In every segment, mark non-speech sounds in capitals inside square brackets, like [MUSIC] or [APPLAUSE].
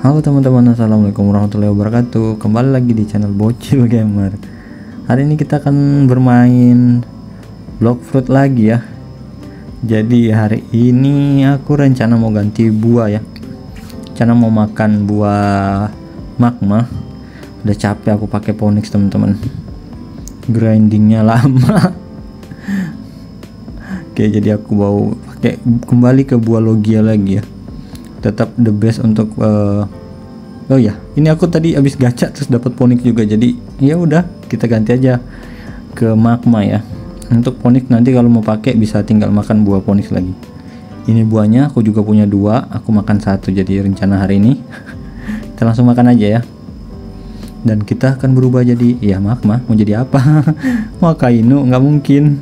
Halo teman-teman, assalamualaikum warahmatullahi wabarakatuh. Kembali lagi di channel Bocil Gamer. Hari ini kita akan bermain block fruit lagi ya. Jadi hari ini aku rencana mau ganti buah ya. Rencana mau makan buah magma. Udah capek aku pakai Ponix teman-teman. Grindingnya [LAUGHS] lama. Oke, jadi aku mau pakai kembali ke buah logia lagi ya tetap the best untuk uh, oh ya ini aku tadi habis gacha terus dapat ponik juga jadi ya udah kita ganti aja ke magma ya. Untuk ponik nanti kalau mau pakai bisa tinggal makan buah ponik lagi. Ini buahnya aku juga punya dua aku makan satu jadi rencana hari ini. [LAUGHS] Kita langsung makan aja ya. Dan kita akan berubah jadi ya magma mau jadi apa? [LAUGHS] Mau kainu nggak mungkin.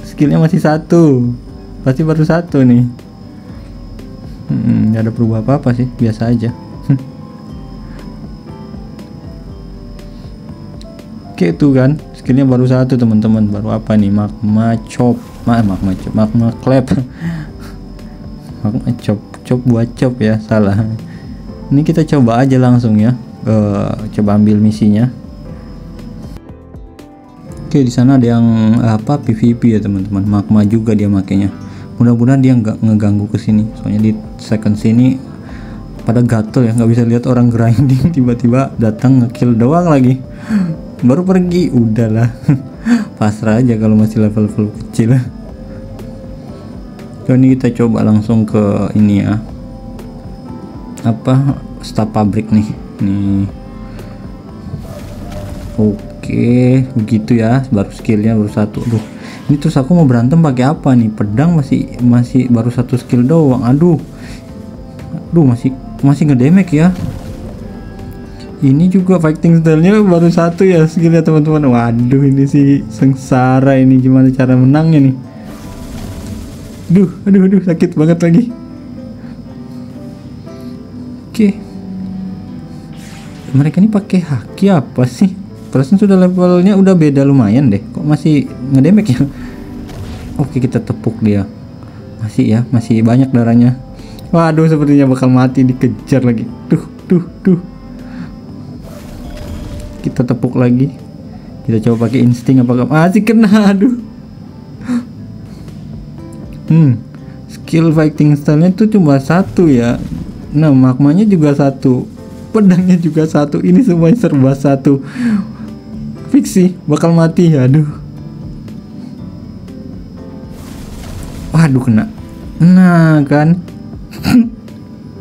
Skillnya masih satu pasti baru satu nih. Hmm, nggak ada berubah apa-apa sih biasa aja oke tuh kan skillnya baru satu teman-teman. Baru apa nih? Magma chop. Ma magma chop magma clap. [LAUGHS] Magma chop chop buat chop ya salah. Ini kita coba aja langsung ya. Uh, coba ambil misinya. Oke di sana ada yang apa PVP ya teman-teman. Magma juga dia makainya. Mudah-mudahan dia nggak ngeganggu ke sini. Soalnya di second sini pada gatel ya. Nggak bisa lihat orang grinding. [LAUGHS] Tiba-tiba datang ngekill doang lagi baru pergi udahlah [LAUGHS] pasrah aja kalau masih level-level kecil. So, ini kita coba langsung ke ini ya. Apa? Staff pabrik nih. Nih. Oke begitu ya. Baru skillnya baru satu. Duh ini terus aku mau berantem pakai apa nih? Pedang masih masih baru satu skill doang. Aduh. Aduh masih masih ngedemek ya ini juga fighting stylenya baru satu ya skillnya teman-teman. Waduh ini sih sengsara ini. Gimana cara menangnya nih? Duh aduh aduh sakit banget lagi. Oke. Mereka ini pakai haki apa sih? Perasaan sudah levelnya udah beda lumayan deh. Kok masih ngedemek ya? Oke kita tepuk dia. Masih ya masih banyak darahnya. Waduh sepertinya bakal mati dikejar lagi. Tuh tuh tuh kita tepuk lagi. Kita coba pakai insting apakah masih kena [LAUGHS] aduh. Hmm skill fighting stylenya itu cuma satu ya. Nah magmanya juga satu. Pedangnya juga satu. Ini semuanya serba satu. Fix sih bakal mati aduh. Waduh kena. Nah kan. [LAUGHS]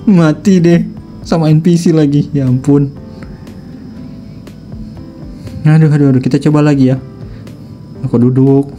Mati deh. Sama NPC lagi ya ampun aduh aduh aduh kita coba lagi ya. Aku duduk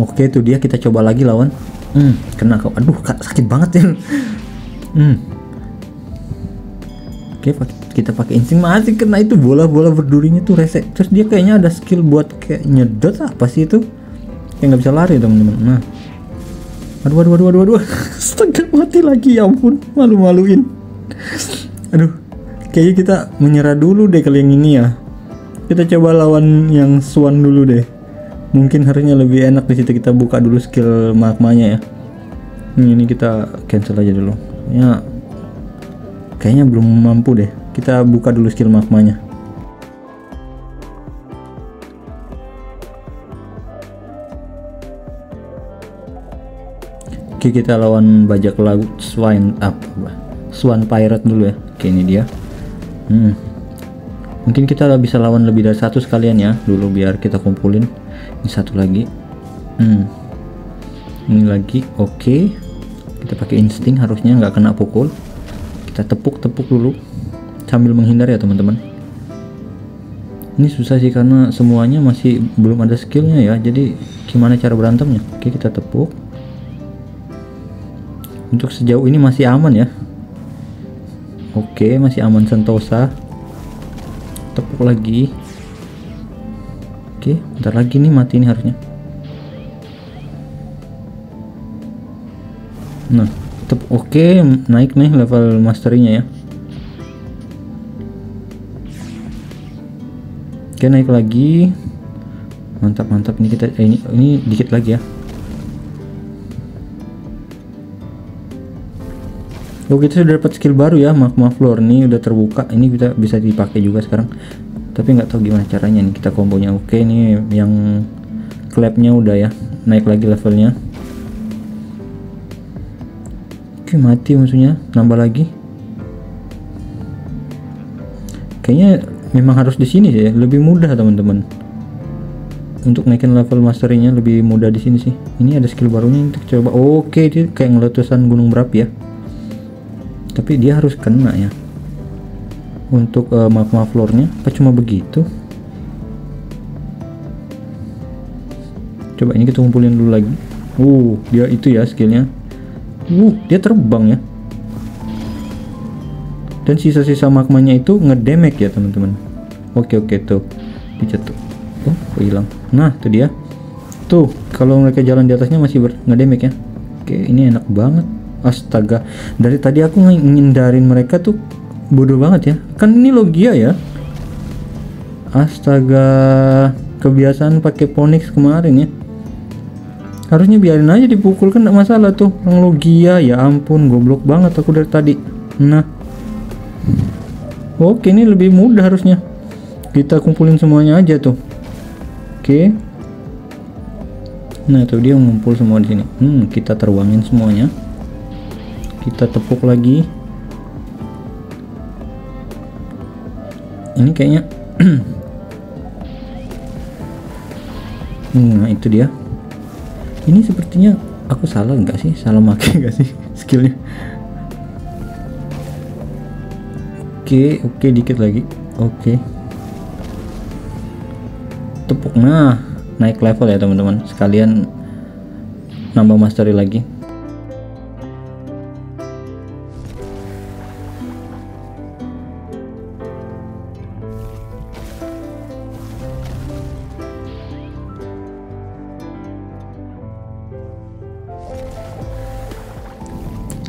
Oke itu dia kita coba lagi lawan. Hmm, kena kok. Aduh, sakit banget ya. [LAUGHS] Hmm. Oke, kita pakai insting masih kena itu bola-bola berdurinya tuh rese. Terus dia kayaknya ada skill buat kayak nyedot apa sih itu? Kayak nggak bisa lari teman-teman. Nah. Aduh, aduh, aduh, aduh, aduh. [LAUGHS] Setengah mati lagi ya ampun, malu-maluin. Aduh, kayaknya kita menyerah dulu deh kali yang ini ya. Kita coba lawan yang Swan dulu deh mungkin harusnya lebih enak di situ kita buka dulu skill magmanya ya. Ini, ini kita cancel aja dulu. Ya kayaknya belum mampu deh. Kita buka dulu skill magmanya. Oke kita lawan bajak laut swine apa swan pirate dulu ya. Oke ini dia. Hmm. Mungkin kita bisa lawan lebih dari satu sekalian ya dulu biar kita kumpulin. Ini satu lagi. Hmm. ini lagi oke. Okay. kita pakai insting harusnya nggak kena pukul. Kita tepuk-tepuk dulu sambil menghindar ya teman-teman. Ini susah sih karena semuanya masih belum ada skillnya ya. Jadi gimana cara berantemnya? Oke kita tepuk. Untuk sejauh ini masih aman ya. Oke masih aman sentosa tepuk lagi oke bentar lagi nih mati ini harusnya nah tepuk oke naik nih level masterinya ya Oke naik lagi. Mantap mantap ini kita eh, ini ini dikit lagi ya. Oh kita sudah dapat skill baru ya magma floor nih udah terbuka. Ini kita bisa dipakai juga sekarang. Tapi nggak tahu gimana caranya nih kita kombonya. Oke nih yang clapnya udah ya. Naik lagi levelnya. Oke mati musuhnya. Nambah lagi. Kayaknya memang harus di sini sih lebih mudah teman-teman. Untuk naikin level masternya lebih mudah di sini sih. Ini ada skill barunya untuk coba. Oke okay, dia kayak ngeletusan gunung berapi ya tapi dia harus kena ya. Untuk uh, magma floornya apa cuma begitu? Coba ini kita kumpulin dulu lagi. Uh dia itu ya skillnya. Uh dia terbang ya. Dan sisa-sisa magmanya itu ngedemek ya teman-teman. Oke oke tuh. Dicetuk oh kok hilang? Nah itu dia. Tuh kalau mereka jalan di atasnya masih ngedemek ya. Oke ini enak banget astaga. Dari tadi aku ngindarin mereka tuh bodoh banget ya. Kan ini logia ya? Astaga. Kebiasaan pakai ponix kemarin ya? Harusnya biarin aja dipukul kan gak masalah tuh. Orang logia ya ampun goblok banget aku dari tadi. Nah. Oke ini lebih mudah harusnya. Kita kumpulin semuanya aja tuh. Oke. Nah tuh dia ngumpul semua di sini. Hmm kita teruangin semuanya kita tepuk lagi. Ini kayaknya [CLEARS THROAT] nah itu dia. Ini sepertinya aku salah enggak sih? Salah make [LAUGHS] enggak sih skillnya? Oke oke dikit lagi. Oke. Tepuk. Nah naik level ya teman-teman. Sekalian nambah mastery lagi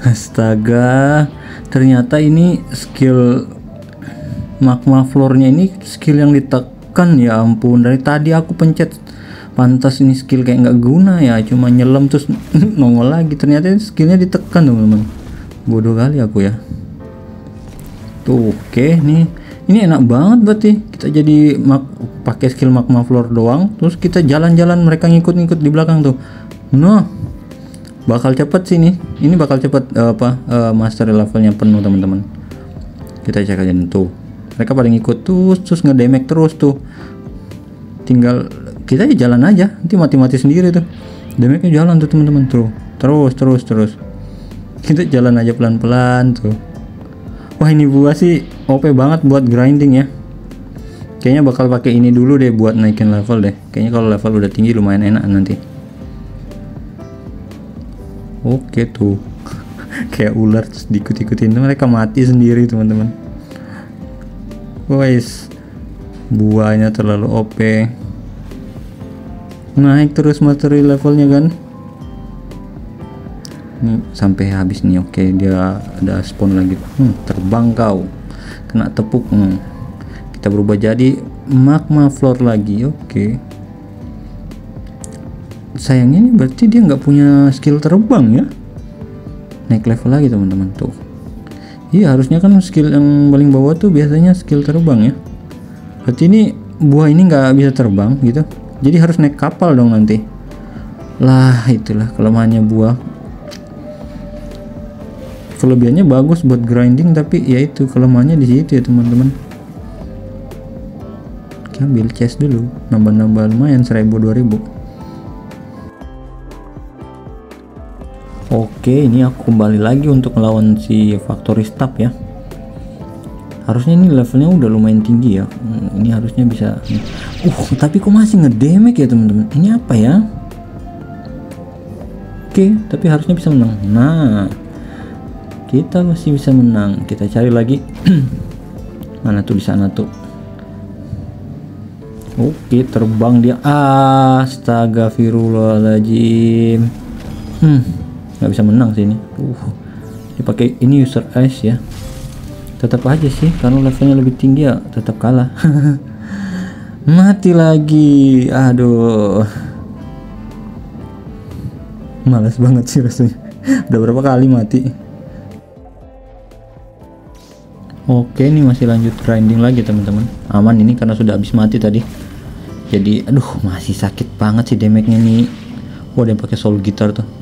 Astaga, ternyata ini skill magma floornya ini skill yang ditekan. Ya ampun dari tadi aku pencet. Pantas ini skill kayak nggak guna ya cuma nyelam terus [LAUGHS] nongol lagi. Ternyata skillnya ditekan teman-teman. Bodoh kali aku ya. Tuh oke okay, nih. Ini enak banget berarti. Kita jadi pakai skill magma floor doang. Terus kita jalan-jalan mereka ngikut-ngikut di belakang tuh. Nah bakal cepet sih nih ini bakal cepet uh, apa uh, master levelnya penuh teman-teman. Kita cek aja tuh. Mereka paling ikut terus terus ngedemek terus tuh. Tinggal kita aja jalan aja. Nanti mati-mati sendiri tuh. Damage jalan tuh teman-teman tuh. Terus terus terus. Kita jalan aja pelan-pelan tuh. Wah ini buah sih OP banget buat grinding ya. Kayaknya bakal pakai ini dulu deh buat naikin level deh. Kayaknya kalau level udah tinggi lumayan enak nanti oke tuh. [LAUGHS] Kayak ular diikut-ikutin. Mereka mati sendiri teman-teman. Guys buahnya terlalu OP naik terus materi levelnya kan? Ini sampai habis nih. Oke dia ada spawn lagi. Hmm, terbang kau. Kena tepuk. Hmm. kita berubah jadi magma floor lagi. Oke sayangnya ini berarti dia nggak punya skill terbang ya? Naik level lagi teman-teman. Tuh. Iya harusnya kan skill yang paling bawah tuh biasanya skill terbang ya. Berarti ini buah ini nggak bisa terbang gitu. Jadi harus naik kapal dong nanti. Lah itulah kelemahannya buah. Kelebihannya bagus buat grinding tapi ya itu kelemahannya di situ ya teman-teman. Ambil chest dulu. Nambah-nambah lumayan 1000 2000 Oke, ini aku kembali lagi untuk melawan si Factory Staff ya. harusnya ini levelnya udah lumayan tinggi ya. Hmm, ini harusnya bisa uh tapi kok masih ngedamage ya teman-teman? Ini apa ya? Oke tapi harusnya bisa menang. Nah kita masih bisa menang. Kita cari lagi. [CLEARS THROAT] Mana tuh di sana tuh? Oke, terbang dia. Astagfirullahaladzim. Hmm, nggak bisa menang sih ini. Uh, dipakai ini user ice ya. Tetap aja sih, karena levelnya lebih tinggi ya, tetap kalah. [LAUGHS] Mati lagi. Aduh. Males banget sih rasanya. Udah berapa kali mati. Oke, ini masih lanjut grinding lagi teman-teman. Aman ini karena sudah habis mati tadi. Jadi, aduh, masih sakit banget sih damage-nya nih. Wah, dia pakai soul gitar tuh.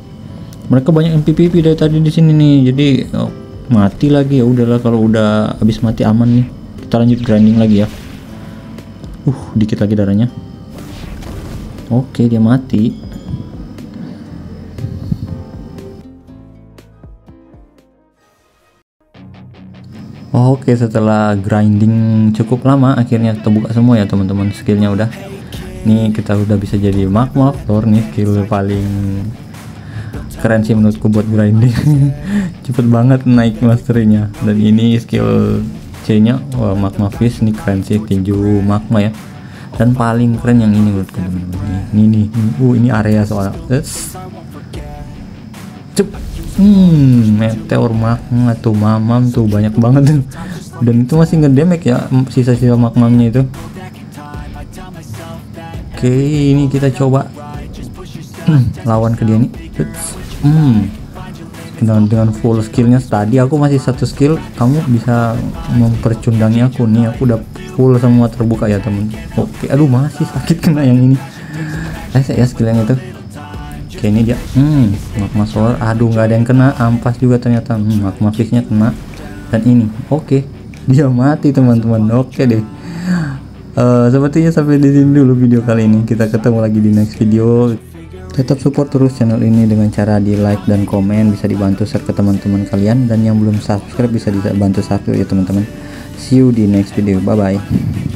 Mereka banyak yang dari tadi di sini nih. Jadi, oh, mati lagi ya udahlah kalau udah habis mati aman nih. Kita lanjut grinding lagi ya. Uh, dikit lagi darahnya. Oke, dia mati. Oke setelah grinding cukup lama akhirnya terbuka semua ya teman-teman skillnya udah nih kita udah bisa jadi magma nih skill paling keren sih menurutku buat grinding. [LAUGHS] Cepet banget naik masterynya dan ini skill C nya wah, magma fish nih keren sih tinju magma ya. Dan paling keren yang ini menurutku teman-teman. Ini nih uh ini area soal yes. Cep. Hmm meteor magma tuh mamam tuh banyak banget dan itu masih ngedamage ya sisa-sisa magmamnya itu. Oke ini kita coba. [CLEARS THROAT] Lawan ke dia nih hmm. Dengan, dengan full skillnya tadi aku masih satu skill kamu bisa mempercundangi aku. Nih aku udah full semua terbuka ya temen oke aduh masih sakit kena yang ini. Eh ya skill yang itu. Oke ini dia. Hmm magma solar. Aduh nggak ada yang kena. Ampas juga ternyata. Hmm, magma fishnya kena. Dan ini. Oke [LAUGHS] dia mati teman-teman. Oke deh. Uh, sepertinya sampai di sini dulu video kali ini. Kita ketemu lagi di next video tetap support terus channel ini dengan cara di like dan komen. Bisa dibantu share ke teman-teman kalian. Dan yang belum subscribe bisa dibantu subscribe ya teman-teman. See you di next video. Bye bye